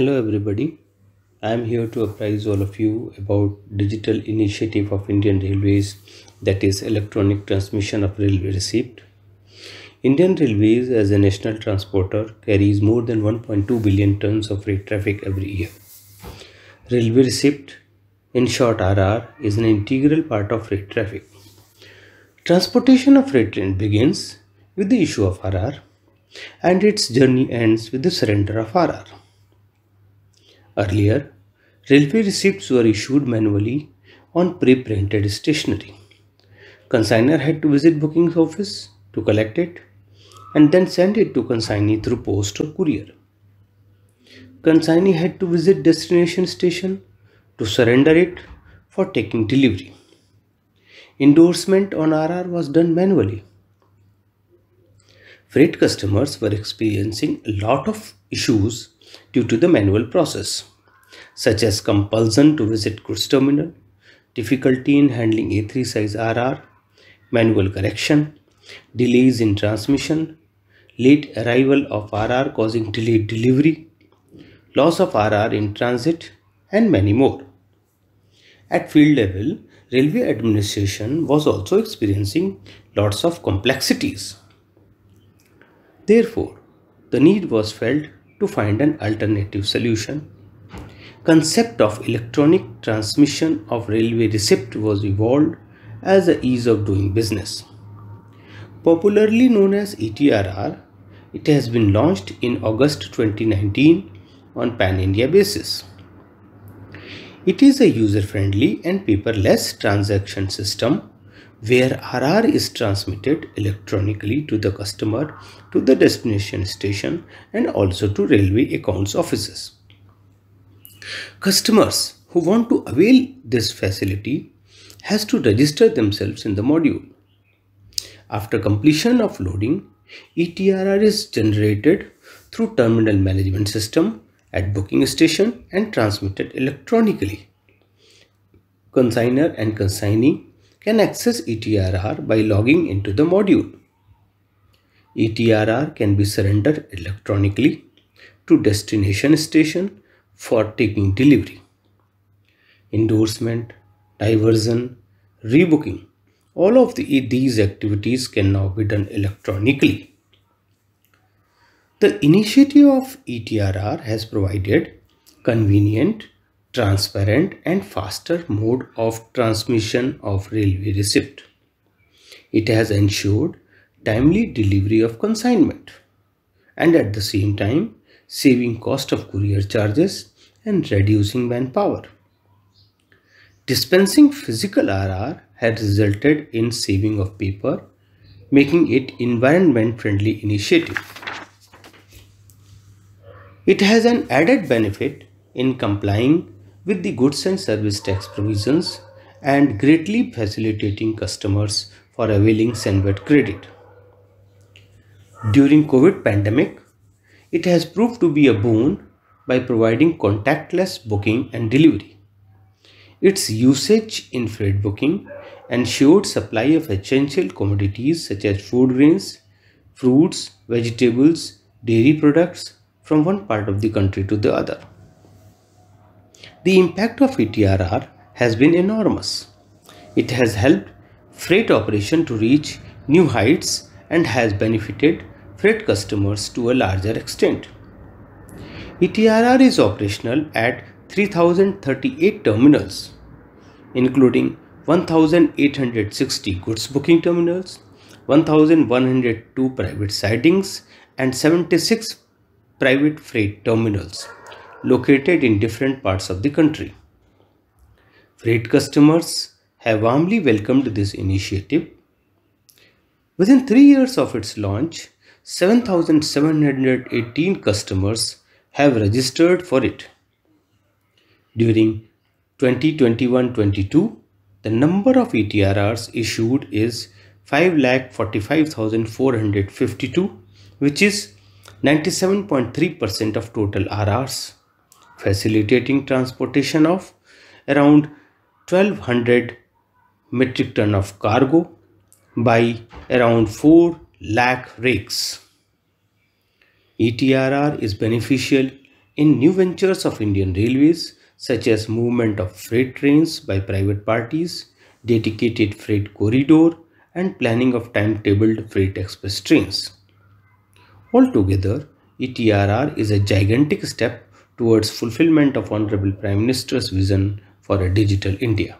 Hello everybody. I am here to apprise all of you about digital initiative of Indian Railways that is electronic transmission of railway receipt. Indian Railways as a national transporter carries more than 1.2 billion tons of freight traffic every year. Railway receipt in short RR is an integral part of freight traffic. Transportation of freight train begins with the issue of RR and its journey ends with the surrender of RR. Earlier, railway receipts were issued manually on pre-printed stationery. Consigner had to visit booking office to collect it and then send it to consignee through post or courier. Consignee had to visit destination station to surrender it for taking delivery. Endorsement on RR was done manually. Freight customers were experiencing a lot of issues due to the manual process, such as compulsion to visit goods terminal, difficulty in handling A3 size RR, manual correction, delays in transmission, late arrival of RR causing delayed delivery, loss of RR in transit, and many more. At field level, railway administration was also experiencing lots of complexities. Therefore, the need was felt to find an alternative solution. Concept of electronic transmission of railway receipt was evolved as a ease of doing business. Popularly known as ETRR, it has been launched in August 2019 on pan-India basis. It is a user-friendly and paperless transaction system where RR is transmitted electronically to the customer to the destination station and also to railway accounts offices. Customers who want to avail this facility has to register themselves in the module. After completion of loading, ETRR is generated through terminal management system at booking station and transmitted electronically. Consigner and consignee can access ETRR by logging into the module. ETRR can be surrendered electronically to destination station for taking delivery. Endorsement, diversion, rebooking, all of the, these activities can now be done electronically. The initiative of ETRR has provided convenient transparent and faster mode of transmission of railway receipt. It has ensured timely delivery of consignment and at the same time saving cost of courier charges and reducing manpower. Dispensing physical RR has resulted in saving of paper, making it environment friendly initiative. It has an added benefit in complying with the goods and service tax provisions and greatly facilitating customers for availing CENVAT credit. During COVID pandemic, it has proved to be a boon by providing contactless booking and delivery. Its usage in freight booking ensured supply of essential commodities such as food grains, fruits, vegetables, dairy products from one part of the country to the other. The impact of ETRR has been enormous. It has helped freight operation to reach new heights and has benefited freight customers to a larger extent. ETRR is operational at 3038 terminals, including 1860 goods booking terminals, 1102 private sidings, and 76 private freight terminals located in different parts of the country. Freight customers have warmly welcomed this initiative. Within three years of its launch, 7,718 customers have registered for it. During 2021-22, the number of ETRRs issued is 5,45,452, which is 97.3% of total RRs facilitating transportation of around 1200 metric ton of cargo by around 4 lakh rakes. ETRR is beneficial in new ventures of Indian Railways such as movement of freight trains by private parties, dedicated freight corridor and planning of timetabled freight express trains. Altogether, ETRR is a gigantic step towards fulfillment of Honorable Prime Minister's vision for a digital India.